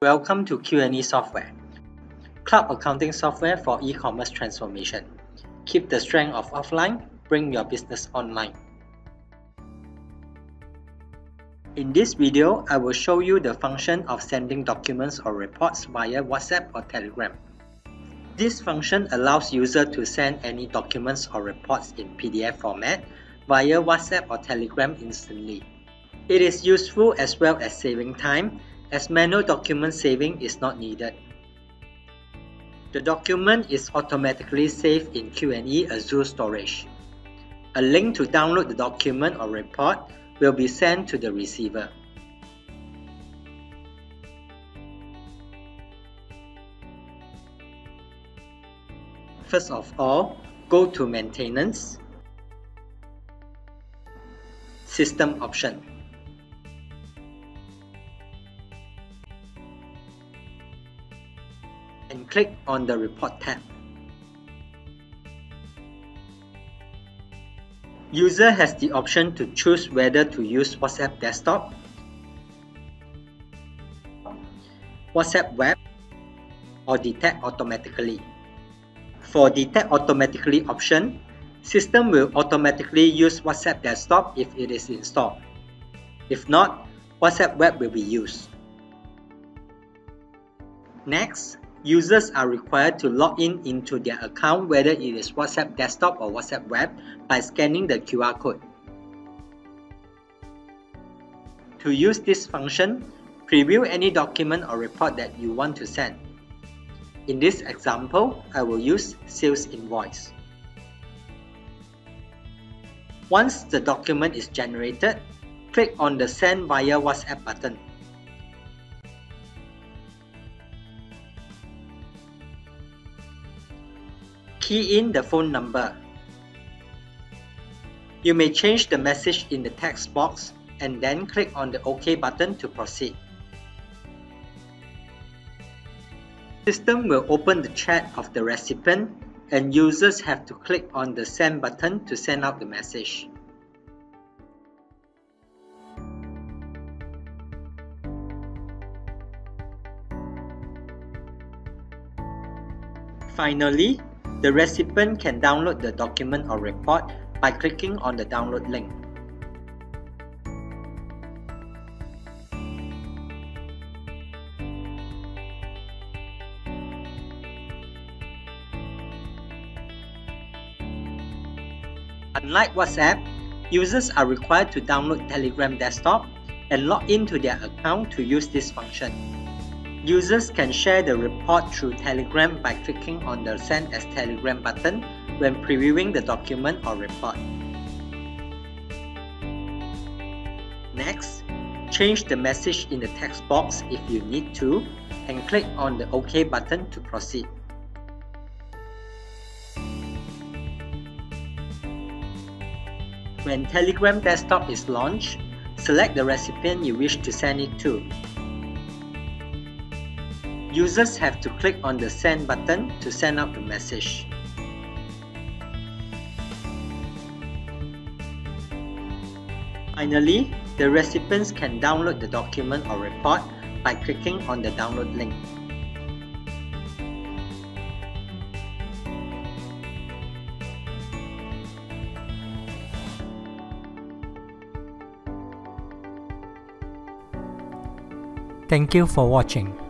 Welcome to QNE Software, cloud accounting software for e-commerce transformation. Keep the strength of offline, bring your business online. In this video, I will show you the function of sending documents or reports via WhatsApp or Telegram. This function allows user to send any documents or reports in PDF format via WhatsApp or Telegram instantly. It is useful as well as saving time as manual document saving is not needed. The document is automatically saved in QNE Azure storage. A link to download the document or report will be sent to the receiver. First of all, go to Maintenance, System option. And click on the Report tab. User has the option to choose whether to use WhatsApp Desktop, WhatsApp Web, or Detect Automatically. For Detect Automatically option, system will automatically use WhatsApp Desktop if it is installed. If not, WhatsApp Web will be used. Next, Users are required to log in into their account whether it is WhatsApp desktop or WhatsApp web by scanning the QR code. To use this function, preview any document or report that you want to send. In this example, I will use sales invoice. Once the document is generated, click on the Send via WhatsApp button. Key in the phone number. You may change the message in the text box and then click on the OK button to proceed. System will open the chat of the recipient and users have to click on the send button to send out the message. Finally, the recipient can download the document or report by clicking on the download link. Unlike WhatsApp, users are required to download Telegram desktop and log into their account to use this function. Users can share the report through Telegram by clicking on the Send as Telegram button when previewing the document or report. Next, change the message in the text box if you need to and click on the OK button to proceed. When Telegram desktop is launched, select the recipient you wish to send it to Users have to click on the send button to send out the message. Finally, the recipients can download the document or report by clicking on the download link. Thank you for watching.